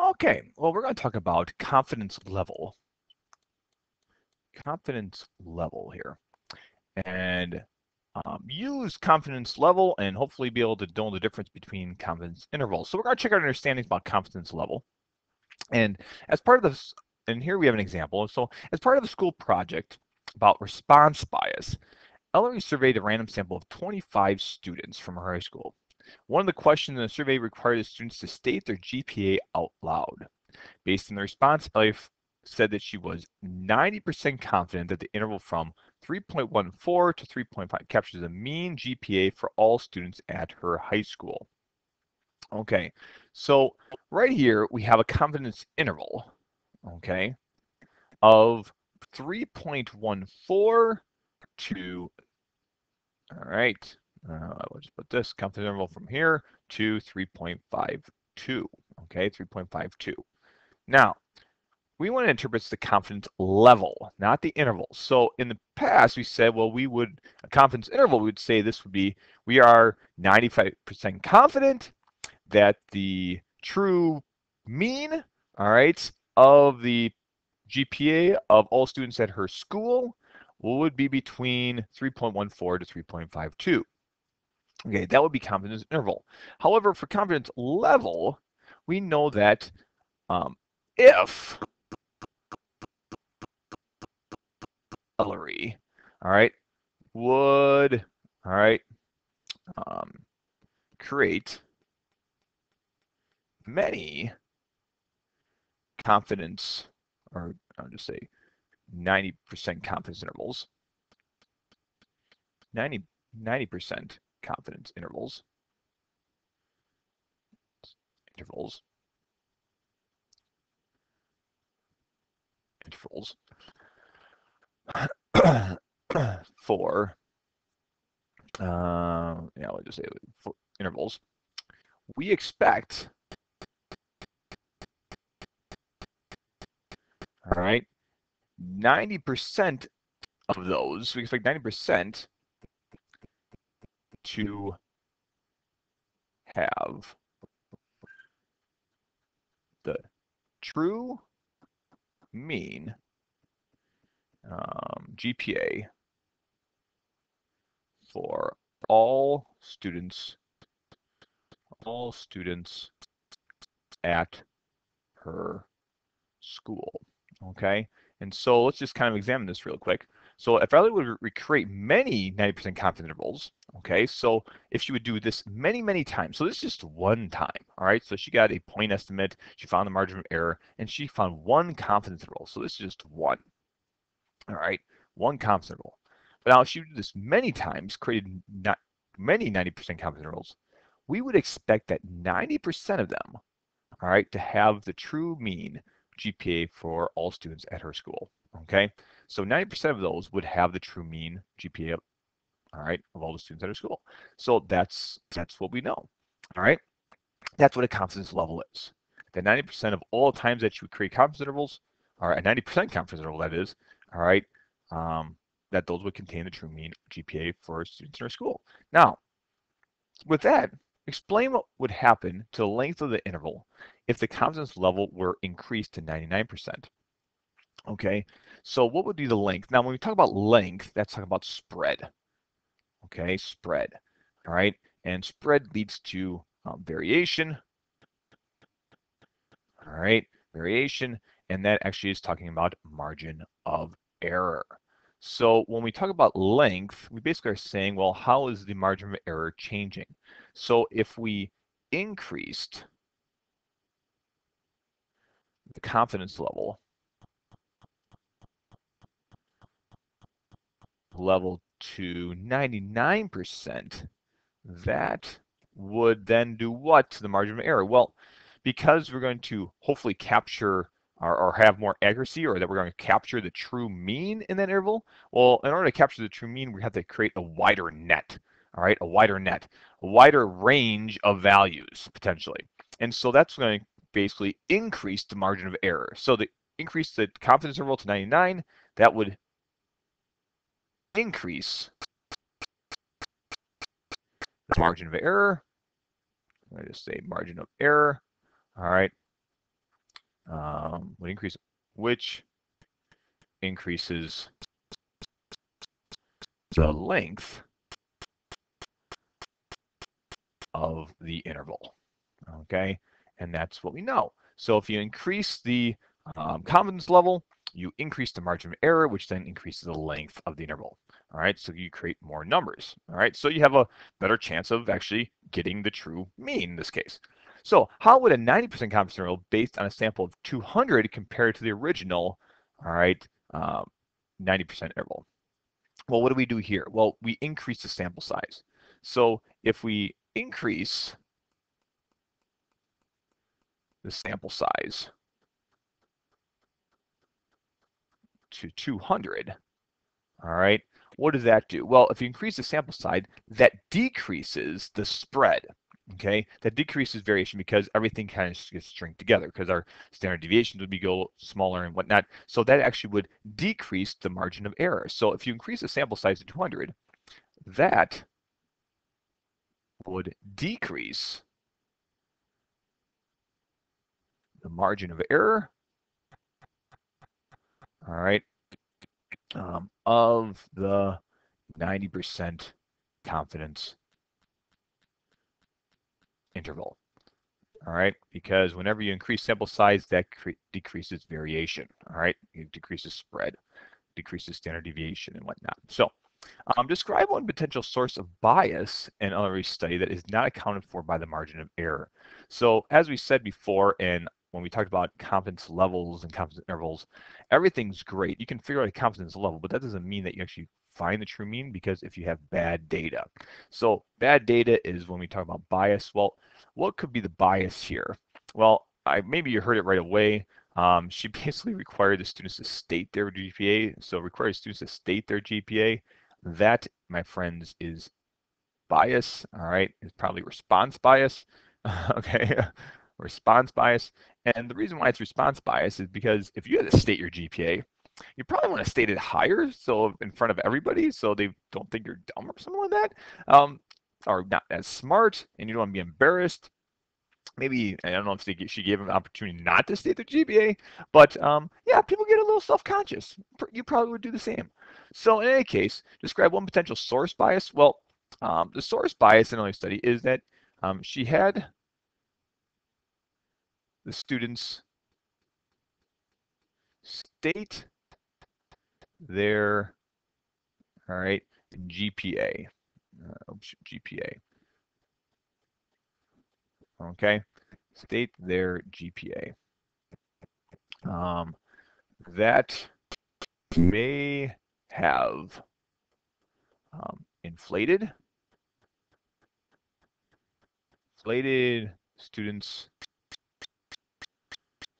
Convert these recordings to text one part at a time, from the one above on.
Okay, well, we're going to talk about confidence level. Confidence level here. And um, use confidence level and hopefully be able to know the difference between confidence intervals. So we're going to check our understandings about confidence level. And as part of this, and here we have an example. So as part of the school project about response bias, Ellery surveyed a random sample of 25 students from her high school. One of the questions in the survey required the students to state their GPA out loud. Based on the response, Ellery said that she was 90% confident that the interval from 3.14 to 3.5 captures the mean GPA for all students at her high school. Okay, so right here we have a confidence interval, okay, of 3.14 to, all right, uh, we'll just put this confidence interval from here to 3.52, okay, 3.52. Now, we want to interpret the confidence level, not the interval. So in the past, we said, well, we would, a confidence interval, we would say this would be, we are 95% confident that the true mean, all right, of the GPA of all students at her school would be between 3.14 to 3.52. Okay, that would be confidence interval. However, for confidence level, we know that um, if Ellery, all right, would, all right, um, create many confidence, or I'll just say 90% confidence intervals, 90, 90% confidence intervals, intervals, intervals, for, uh, yeah, let's just say for intervals, we expect, all right, 90% of those, we expect 90% to have the true mean um, GPA for all students, all students at her school. Okay, and so let's just kind of examine this real quick. So if I were to recreate many 90% confidence intervals, okay, so if she would do this many, many times, so this is just one time, all right, so she got a point estimate, she found the margin of error, and she found one confidence interval, so this is just one, all right, one confidence interval. But now if she do this many times, created not many 90% confidence intervals, we would expect that 90% of them, all right, to have the true mean GPA for all students at her school, okay? So 90% of those would have the true mean GPA, all right, of all the students at our school. So that's that's what we know, all right? That's what a confidence level is. That 90% of all times that you create confidence intervals, or a 90% confidence interval that is, all right, um, that those would contain the true mean GPA for students in our school. Now, with that, explain what would happen to the length of the interval if the confidence level were increased to 99%. Okay, so what would be the length? Now, when we talk about length, that's talking about spread. Okay, spread. All right, and spread leads to um, variation. All right, variation, and that actually is talking about margin of error. So when we talk about length, we basically are saying, well, how is the margin of error changing? So if we increased the confidence level level to 99%, that would then do what to the margin of error? Well, because we're going to hopefully capture or, or, have more accuracy or that we're going to capture the true mean in that interval, well, in order to capture the true mean, we have to create a wider net, all right, a wider net, a wider range of values potentially. And so that's going to basically increase the margin of error. So the increase the confidence interval to 99, that would increase the margin of error. I just say margin of error. All right. um, would increase, which increases the length of the interval, okay? And that's what we know. So if you increase the um, confidence level, you increase the margin of error, which then increases the length of the interval. All right, so you create more numbers. All right, so you have a better chance of actually getting the true mean in this case. So how would a 90% confidence interval based on a sample of 200 compare to the original, all right, 90% um, interval? Well, what do we do here? Well, we increase the sample size. So if we increase the sample size to 200, all right, what does that do? Well, if you increase the sample size, that decreases the spread, okay? That decreases variation because everything kind of gets stringed together because our standard deviations would be go smaller and whatnot. So that actually would decrease the margin of error. So if you increase the sample size to 200, that would decrease the margin of error, all right, um, of the 90% confidence interval. All right, because whenever you increase sample size, that decreases variation. All right, it decreases spread, decreases standard deviation and whatnot. So um, describe one potential source of bias in Ellery study that is not accounted for by the margin of error. So as we said before, and when we talked about confidence levels and confidence intervals, everything's great. You can figure out a confidence level, but that doesn't mean that you actually find the true mean because if you have bad data. So bad data is when we talk about bias. Well, what could be the bias here? Well, I, maybe you heard it right away. Um, she basically required the students to state their GPA. So required students to state their GPA. That, my friends, is bias, all right? It's probably response bias, okay? Response bias. And the reason why it's response bias is because if you had to state your GPA, you probably want to state it higher, so in front of everybody, so they don't think you're dumb or something like that, um, or not as smart, and you don't want to be embarrassed. Maybe I don't know if they, she gave them an opportunity not to state their GPA, but um, yeah, people get a little self-conscious. You probably would do the same. So in any case, describe one potential source bias. Well, um, the source bias in our study is that um, she had the students state their all right GPA. Uh, oops, GPA. Okay, state their GPA. Um, that may have um, inflated inflated students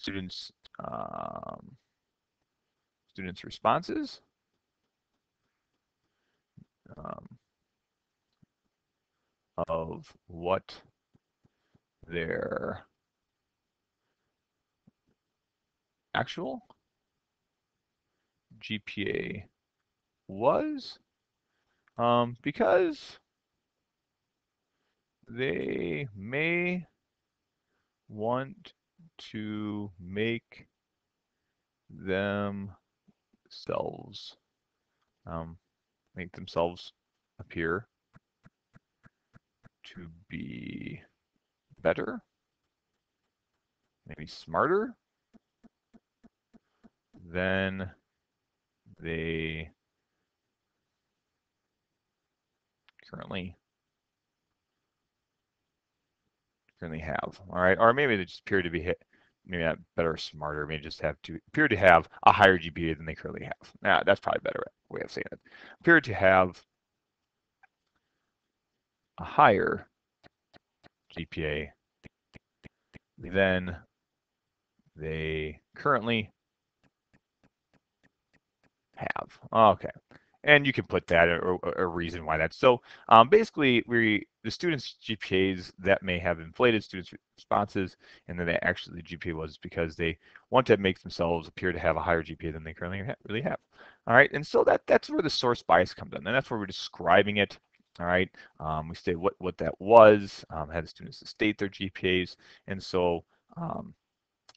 students um, students responses. Um, of what their actual GPA was um, because they may want to make themselves um, make themselves appear to be better, maybe smarter than they currently currently have. All right, or maybe they just appear to be hit, maybe not better or smarter. Maybe just have to appear to have a higher GPA than they currently have. Now that's probably a better way of saying it. Appear to have a higher GPA than they currently have. Okay and you can put that a, a reason why that's so um, basically we the students GPAs that may have inflated students responses and then they actually the GPA was because they want to make themselves appear to have a higher GPA than they currently ha really have all right and so that that's where the source bias comes in and that's where we're describing it all right um, we state what what that was um, had the students state their GPAs and so um,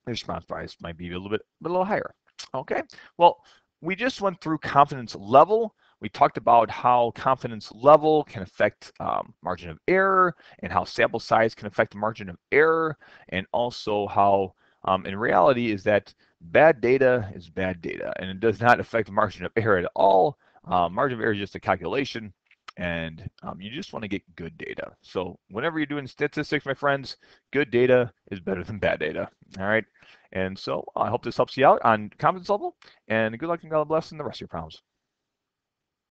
the response bias might be a little bit a little higher. Okay, well, we just went through confidence level. We talked about how confidence level can affect um, margin of error and how sample size can affect margin of error and also how um, in reality is that bad data is bad data and it does not affect margin of error at all. Um, margin of error is just a calculation and um, you just want to get good data. So whenever you're doing statistics, my friends, good data is better than bad data. All right. And so I hope this helps you out on confidence level and good luck and God bless in the rest of your problems.